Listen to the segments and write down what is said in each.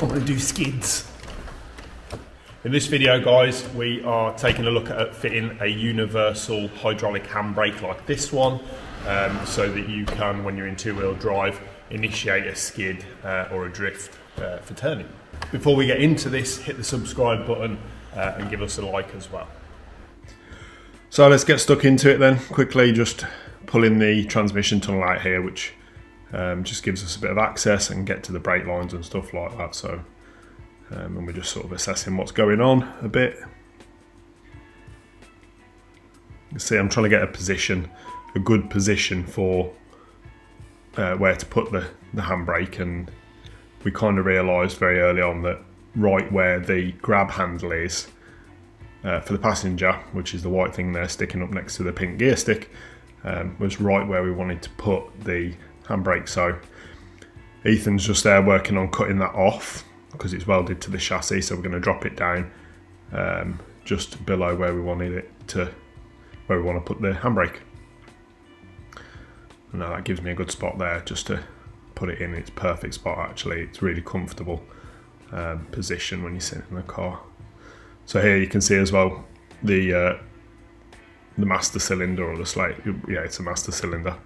I'm to do skids. In this video guys, we are taking a look at fitting a universal hydraulic handbrake like this one, um, so that you can, when you're in two-wheel drive, initiate a skid uh, or a drift uh, for turning. Before we get into this, hit the subscribe button uh, and give us a like as well. So let's get stuck into it then. Quickly just pulling the transmission tunnel out here, which um, just gives us a bit of access and get to the brake lines and stuff like that. So um, and we're just sort of assessing what's going on a bit. You see, I'm trying to get a position, a good position for uh, where to put the, the handbrake, and we kind of realised very early on that right where the grab handle is uh, for the passenger, which is the white thing there sticking up next to the pink gear stick, um, was right where we wanted to put the handbrake. So Ethan's just there working on cutting that off because it's welded to the chassis so we're going to drop it down um, just below where we wanted it to where we want to put the handbrake. Now that gives me a good spot there just to put it in. Its perfect spot actually. It's really comfortable um, position when you sit in the car. So here you can see as well the uh, the master cylinder or the slave yeah it's a master cylinder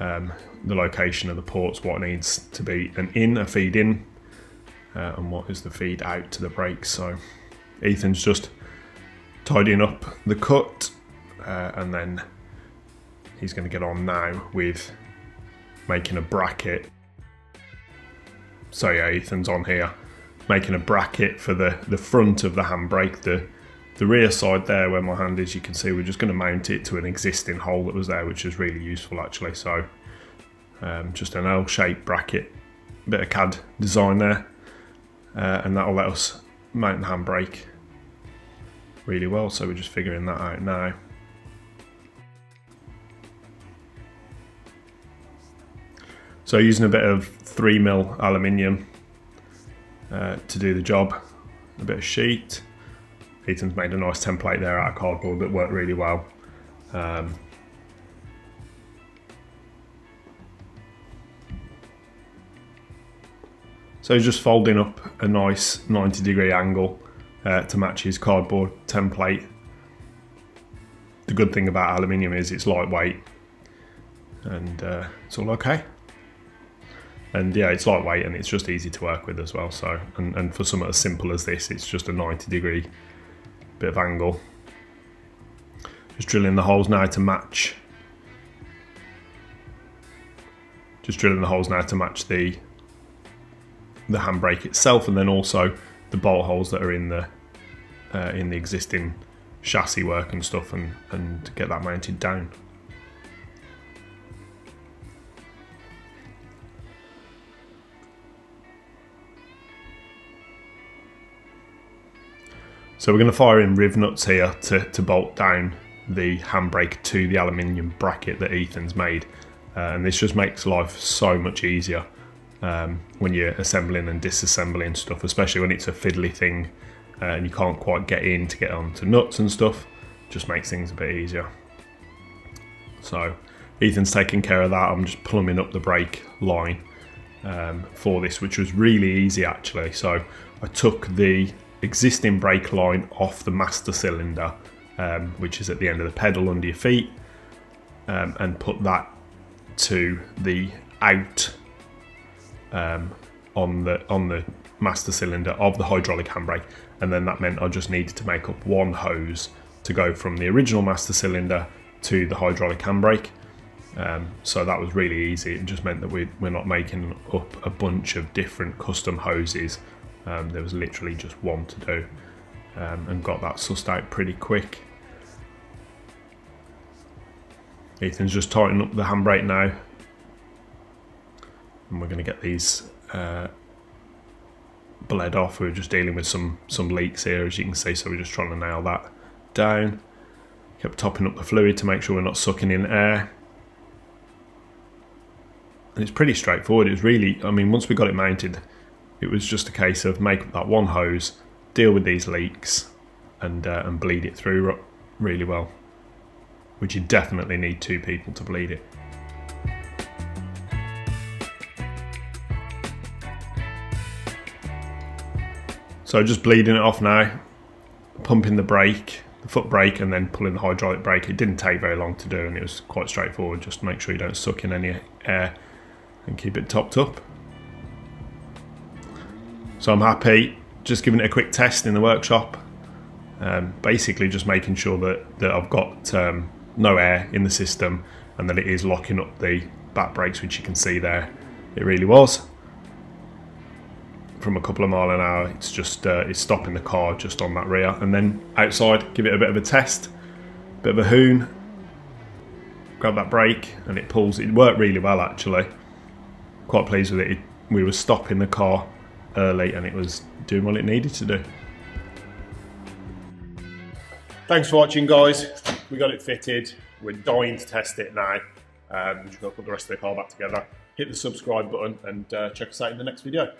um, the location of the ports what needs to be an in a feed in uh, and what is the feed out to the brakes. So Ethan's just tidying up the cut uh, and then he's going to get on now with making a bracket. So yeah, Ethan's on here making a bracket for the, the front of the handbrake. The, the rear side there where my hand is, you can see we're just going to mount it to an existing hole that was there, which is really useful actually. So um, just an L-shaped bracket, bit of CAD design there uh, and that'll let us mount the handbrake really well. So we're just figuring that out now. So using a bit of 3mm aluminium uh, to do the job, a bit of sheet. Ethan's made a nice template there out of cardboard that worked really well. Um, So he's just folding up a nice 90 degree angle uh, to match his cardboard template. The good thing about aluminium is it's lightweight and uh, it's all okay. And yeah, it's lightweight and it's just easy to work with as well. So, and, and for something as simple as this, it's just a 90 degree bit of angle. Just drilling the holes now to match. Just drilling the holes now to match the the handbrake itself and then also the bolt holes that are in the uh, in the existing chassis work and stuff and, and get that mounted down. So we're going to fire in riv nuts here to, to bolt down the handbrake to the aluminium bracket that Ethan's made. Uh, and this just makes life so much easier um, when you're assembling and disassembling stuff, especially when it's a fiddly thing uh, and you can't quite get in to get onto nuts and stuff, just makes things a bit easier. So Ethan's taking care of that. I'm just plumbing up the brake line um, for this, which was really easy actually. So I took the existing brake line off the master cylinder, um, which is at the end of the pedal under your feet, um, and put that to the out um, on the on the master cylinder of the hydraulic handbrake. And then that meant I just needed to make up one hose to go from the original master cylinder to the hydraulic handbrake. Um, so that was really easy. It just meant that we, we're not making up a bunch of different custom hoses um, there was literally just one to do um, and got that sussed out pretty quick Ethan's just tightening up the handbrake now and we're going to get these uh, bled off. We are just dealing with some some leaks here, as you can see, so we're just trying to nail that down. Kept topping up the fluid to make sure we're not sucking in air. And it's pretty straightforward. It was really, I mean, once we got it mounted, it was just a case of make up that one hose, deal with these leaks, and uh, and bleed it through really well. Which you definitely need two people to bleed it. So just bleeding it off now, pumping the brake, the foot brake, and then pulling the hydraulic brake. It didn't take very long to do, and it was quite straightforward. Just make sure you don't suck in any air and keep it topped up. So I'm happy. Just giving it a quick test in the workshop. Um, basically, just making sure that that I've got um, no air in the system and that it is locking up the back brakes, which you can see there. It really was from a couple of mile an hour. It's just uh, it's stopping the car just on that rear, and then outside, give it a bit of a test, bit of a hoon, grab that brake, and it pulls. It worked really well actually. Quite pleased with it. it we were stopping the car early, and it was doing what it needed to do. Thanks for watching, guys. We got it fitted. We're dying to test it now. Um, just going to put the rest of the car back together. Hit the subscribe button and uh, check us out in the next video.